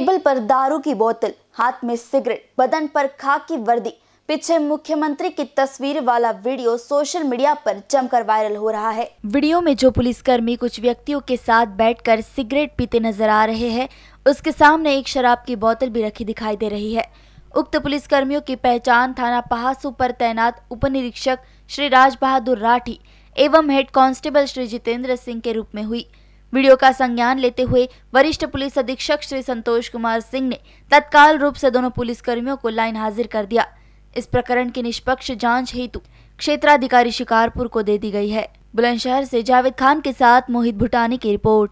Table पर दारू की बोतल, हाथ में सिगरेट, बदन पर खाकी वर्दी, पीछे मुख्यमंत्री की तस्वीर वाला वीडियो सोशल मीडिया पर जमकर वायरल हो रहा है। वीडियो में जो पुलिसकर्मी कुछ व्यक्तियों के साथ बैठकर सिगरेट पीते नज़र आ रहे हैं, उसके सामने एक शराब की बोतल भी रखी दिखाई दे रही है। उक्त पुलिसकर्मियों की पहचान थाना पहासू पर तैनात उप निरीक्षक श्री राज बहादुर राठी एवं हेड कांस्टेबल श्री जितेंद्र सिंह के रूप में हुई। वीडियो का संज्ञान लेते हुए वरिष्ठ पुलिस अधीक्षक श्री संतोष कुमार सिंह ने तत्काल रूप से दोनों पुलिसकर्मियों को लाइन हाजिर कर दिया। इस प्रकरण की निष्पक्ष जाँच हेतु क्षेत्राधिकारी शिकारपुर को दे दी गई है। बुलंदशहर से जावेद खान के साथ मोहित भुटानी की रिपोर्ट।